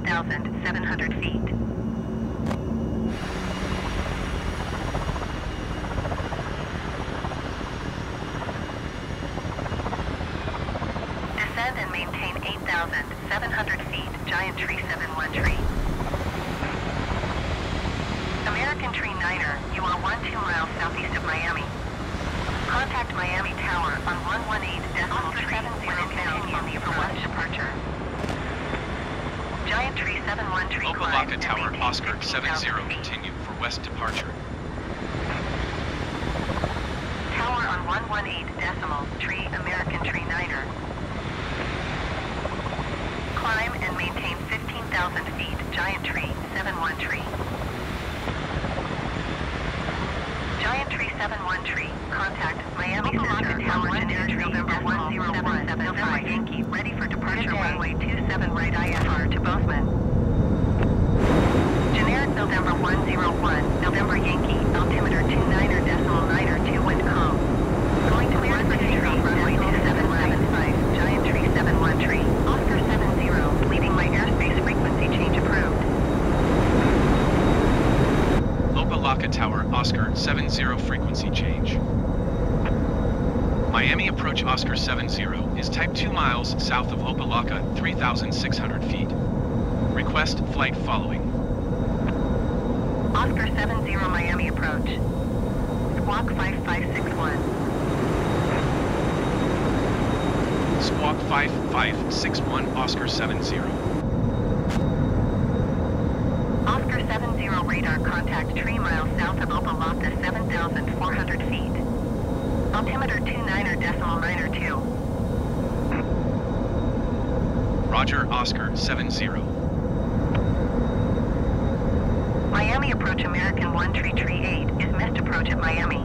Eight thousand seven hundred feet. Descend and maintain 8,700 feet, giant tree 70, feet. continue for west departure. Tower on 118 decimal tree American Tree Niner. Climb and maintain 15,000 feet Giant Tree 71 tree. Giant Tree 71 tree. Contact Miami Center Tower Generic November 1017 November Yankee ready for departure runway 27 right IFR to Bozeman. Generic November 101 November Yankee altimeter 29er decimal 9er 2 wind calm. Going to clear for tree runway 27 right 5 Giant Tree 71 tree. Oscar 70 leaving my airspace frequency change approved. Opa-locka Tower, Oscar 70 frequency change. Miami approach Oscar 70 is type 2 miles south of Opa-locka, 3,600 feet. Request flight following. Oscar 70 Miami approach. Squawk 5561. Squawk 5561, Oscar 70. Oscar 70 radar contact tree miles south of Opa-locka 7,400 feet. Altimeter 29er decimal 9er 2. Roger, Oscar 70. Miami approach American 1 tree tree 8 is missed approach at Miami.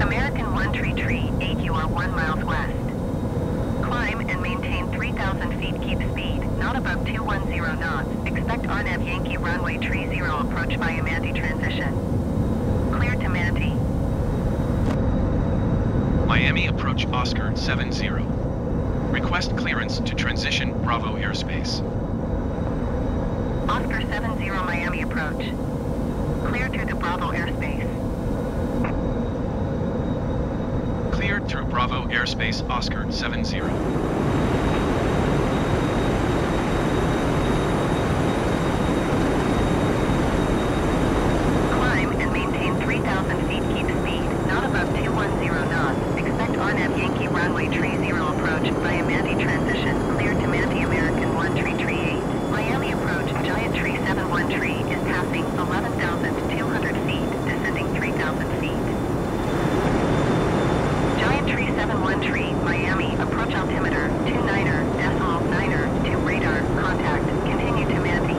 American 1 tree tree 8 you are 1 miles west. Climb and maintain 3,000 feet keep speed, not above 210 knots. Expect RNAV Yankee runway tree 0 approach via Manti transition. Clear to Manti. Miami approach Oscar 70. Request clearance to transition Bravo airspace. Oscar 70 Miami approach. Clear through the Bravo airspace. Cleared through Bravo airspace Oscar 70. Climb and maintain 3,000 feet keep speed, not above 210 knots. Expect RNAV Yankee runway tree 0 approach via Manti transition. Clear to Manti American 1 tree tree 8. Miami approach Giant Tree 71 tree is passing 11,200 feet, descending 3,000 feet. Giant Tree 71 tree, Miami, approach altimeter 29er, decimal 9er, to radar, contact, continue to Manti.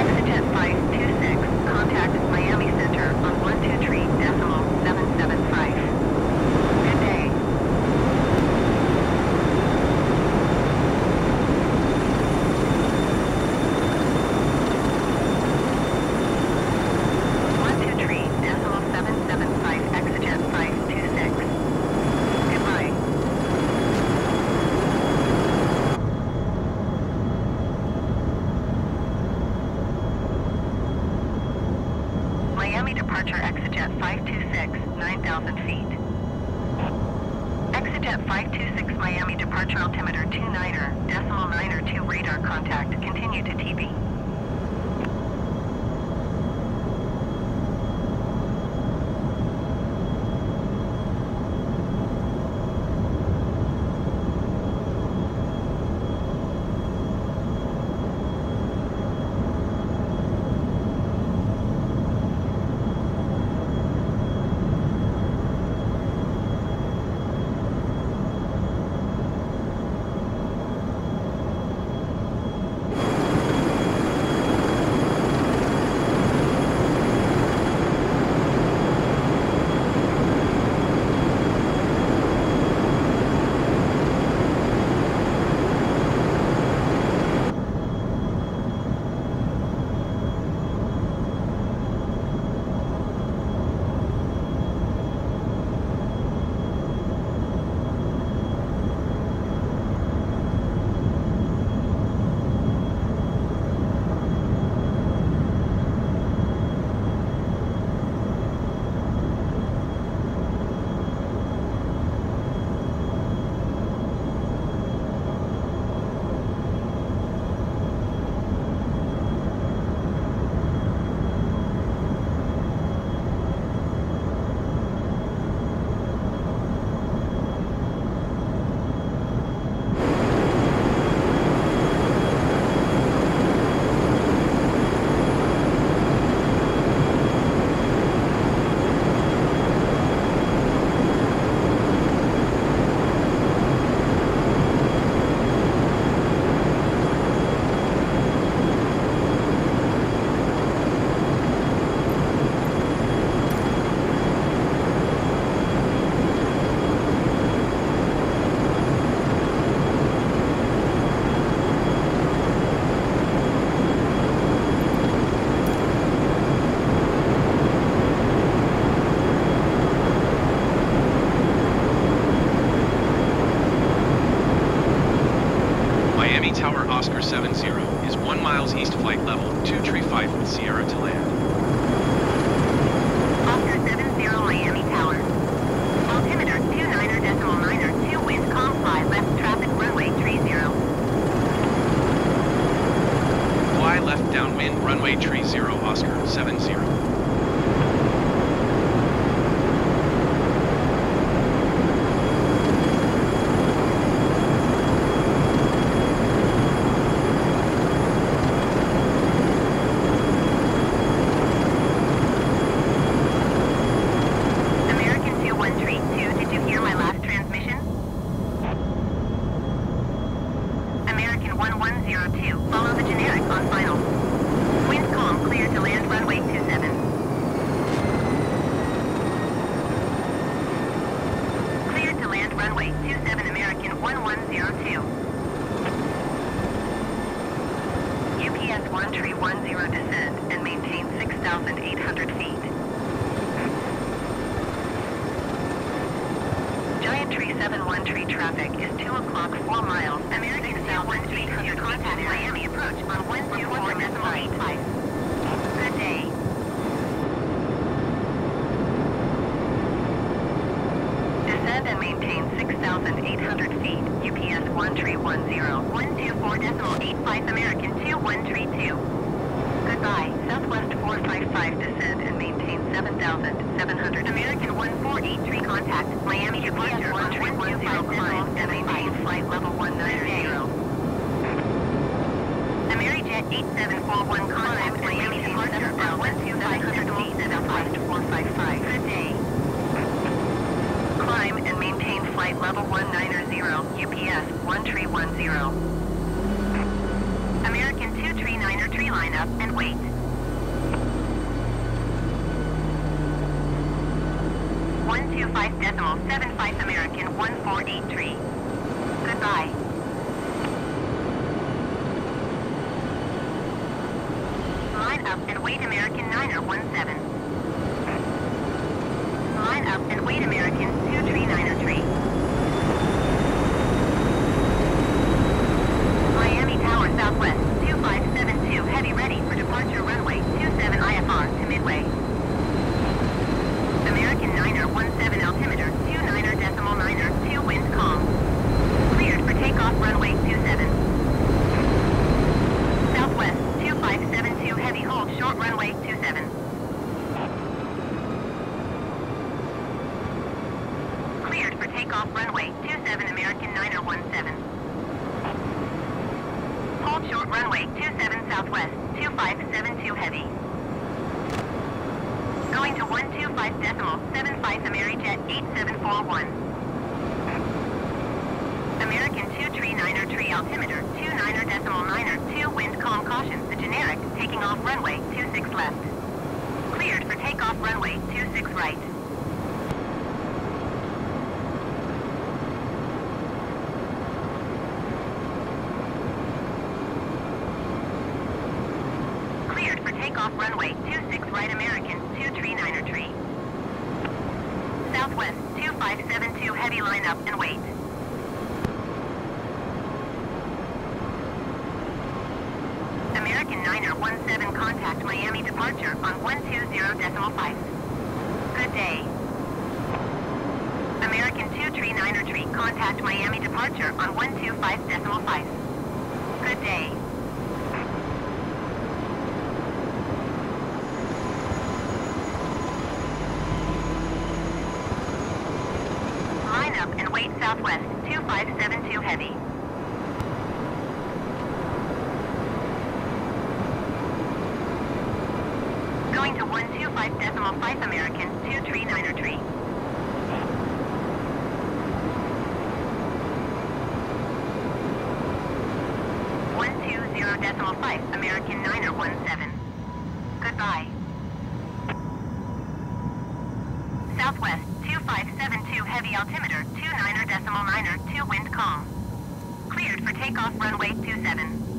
Exigent 526, contact Miami Center on 12 tree, decimal 775. Good day. One two tree, decimal seven seven five, exigent five two six. Goodbye. Miami departure exigent 526, 9,000 feet. Exigent 526 Miami departure altimeter 29er, decimal 9er 2 radar contact. Continue to TB. 1,800 feet. Giant Tree 71 tree traffic is 2 o'clock, 4 miles, American 1,300 contact Miami approach on 124.85. Good day. Descend and maintain 6,800 feet, UPS 1310, 124.85 American 2132. Goodbye. Southwest 455 descend and maintain 7,700. American 1483 contact. Miami departure on 120 climb and maintain flight level 190. AmeriJet 8741 contact Miami departure on 12500 feet Southwest 455. Good day. Climb and maintain flight level 190. UPS 1310. American 239er tree line up and wait. One two five decimal seven five American one four eight three. Goodbye. Line up and wait American niner oh one seven. Line up and wait American two three niner three. Miami Tower Southwest 2572 heavy ready for departure runway 27 IFR to Midway. American Niner 17 altimeter 29er decimal niner 2 wind calm. Cleared for takeoff runway 27. Southwest 2572 heavy hold short runway 27. Cleared for takeoff runway 27 American Niner 17. Hold short runway 27 southwest, 2572 heavy. Going to 125 decimal 75 AmeriJet 8741. American 239er tree altimeter 29er decimal niner 2 wind calm caution, the generic, taking off runway 26 left. Cleared for takeoff runway 26 right. Cleared for takeoff runway 26 right American 239er tree. Southwest 2572 heavy line up and wait. American Niner er 17 contact Miami departure on 120 decimal 5. Good day. American 239er tree contact Miami departure on 125 decimal 5. Good day. Line up and wait southwest 2572 heavy. Going to 125 decimal 5 American 239er tree. One two zero decimal five American seven. Goodbye. Southwest 2572 heavy altimeter 29er decimal niner 2 wind calm. Cleared for takeoff runway 27.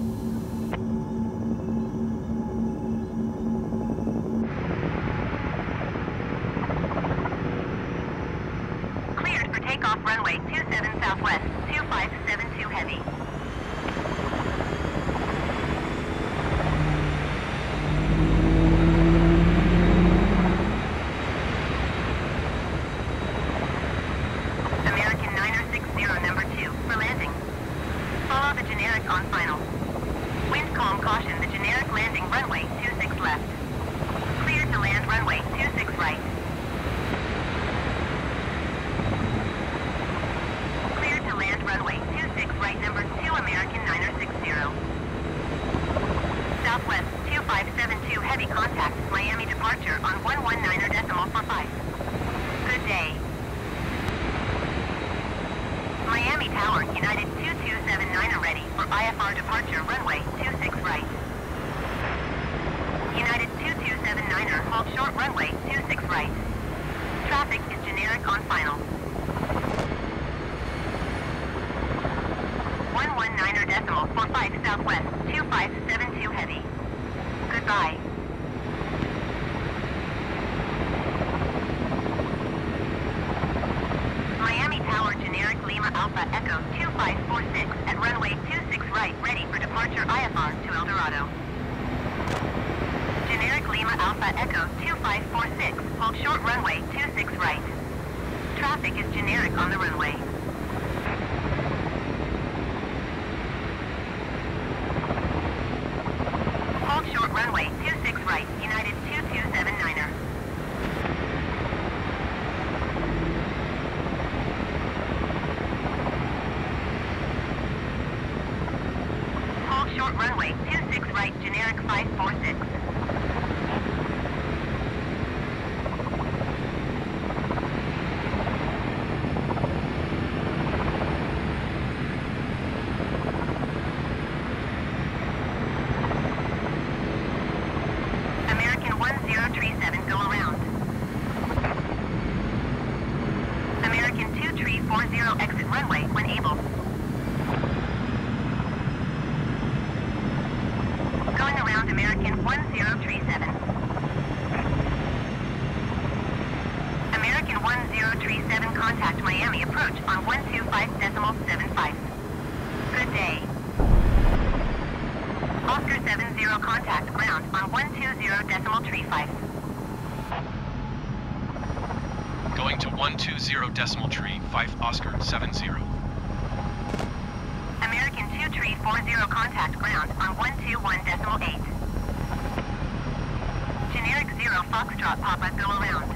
45 Southwest, 2572 Heavy. Goodbye. zero decimal tree, 5 Oscar, seven zero. American 2 tree, four zero contact ground on 121 decimal 8. Generic 0 Foxtrot Papa go around.